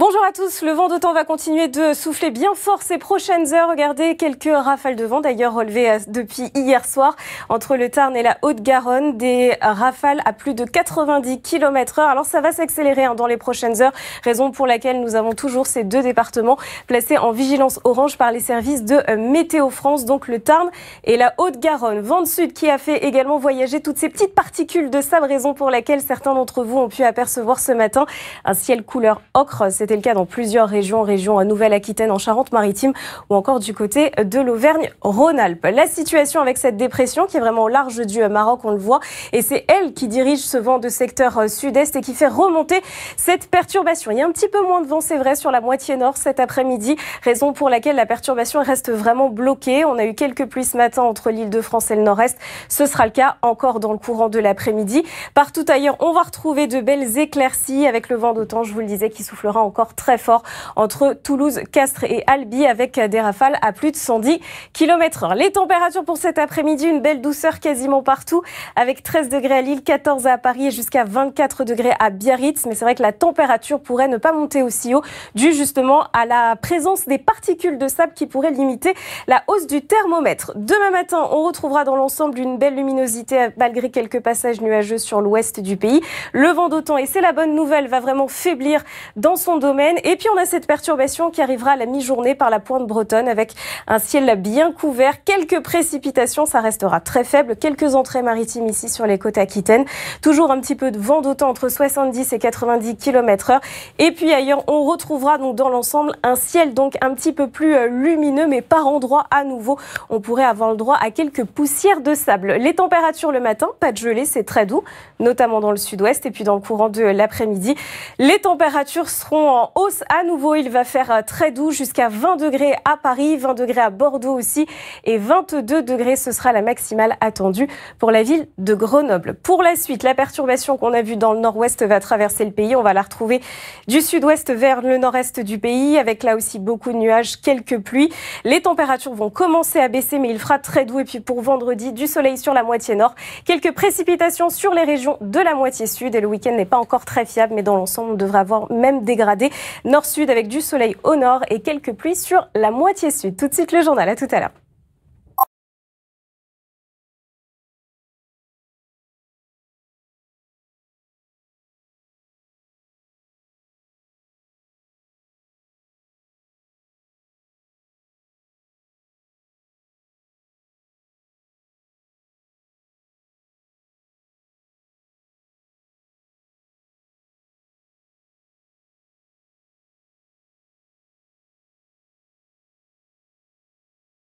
Bonjour à tous, le vent d'automne va continuer de souffler bien fort ces prochaines heures. Regardez quelques rafales de vent d'ailleurs relevées euh, depuis hier soir entre le Tarn et la Haute-Garonne. Des rafales à plus de 90 km heure. Alors ça va s'accélérer hein, dans les prochaines heures, raison pour laquelle nous avons toujours ces deux départements placés en vigilance orange par les services de euh, Météo France, donc le Tarn et la Haute-Garonne. Vent de sud qui a fait également voyager toutes ces petites particules de sable, raison pour laquelle certains d'entre vous ont pu apercevoir ce matin un ciel couleur ocre. C'était le cas dans plusieurs régions, région Nouvelle-Aquitaine, en Charente-Maritime ou encore du côté de l'Auvergne-Rhône-Alpes. La situation avec cette dépression qui est vraiment au large du Maroc, on le voit, et c'est elle qui dirige ce vent de secteur sud-est et qui fait remonter cette perturbation. Il y a un petit peu moins de vent, c'est vrai, sur la moitié nord cet après-midi, raison pour laquelle la perturbation reste vraiment bloquée. On a eu quelques pluies ce matin entre l'île de France et le nord-est. Ce sera le cas encore dans le courant de l'après-midi. Partout ailleurs, on va retrouver de belles éclaircies avec le vent d'autant, je vous le disais, qui soufflera encore très fort entre Toulouse, Castres et Albi avec des rafales à plus de 110 km/h. Les températures pour cet après-midi, une belle douceur quasiment partout avec 13 degrés à Lille, 14 à Paris et jusqu'à 24 degrés à Biarritz. Mais c'est vrai que la température pourrait ne pas monter aussi haut dû justement à la présence des particules de sable qui pourraient limiter la hausse du thermomètre. Demain matin, on retrouvera dans l'ensemble une belle luminosité malgré quelques passages nuageux sur l'ouest du pays. Le vent d'automne, et c'est la bonne nouvelle, va vraiment faiblir dans son et puis on a cette perturbation qui arrivera à la mi-journée par la pointe bretonne avec un ciel bien couvert, quelques précipitations, ça restera très faible, quelques entrées maritimes ici sur les côtes aquitaines, toujours un petit peu de vent d'autant entre 70 et 90 km heure. Et puis ailleurs, on retrouvera donc dans l'ensemble un ciel donc un petit peu plus euh, lumineux, mais par endroits à nouveau, on pourrait avoir le droit à quelques poussières de sable. Les températures le matin, pas de gelée, c'est très doux, notamment dans le sud-ouest et puis dans le courant de l'après-midi. Les températures seront en hausse à nouveau. Il va faire euh, très doux jusqu'à 20 degrés à Paris, 20 degrés à Bordeaux aussi et 22 degrés. Ce sera la maximale attendue pour la ville de Grenoble. Pour la suite, la perturbation qu'on a vue dans le nord-ouest va traverser le pays. On va la retrouver du sud-ouest vers le nord-est du pays avec là aussi beaucoup de nuages, quelques pluies. Les températures vont commencer à baisser mais il fera très doux. Et puis pour vendredi, du soleil sur la moitié nord, quelques précipitations sur les régions de la moitié sud et le week-end n'est pas encore très fiable mais dans l'ensemble on devrait avoir même dégradé nord-sud avec du soleil au nord et quelques pluies sur la moitié sud. Tout de suite le journal, à tout à l'heure.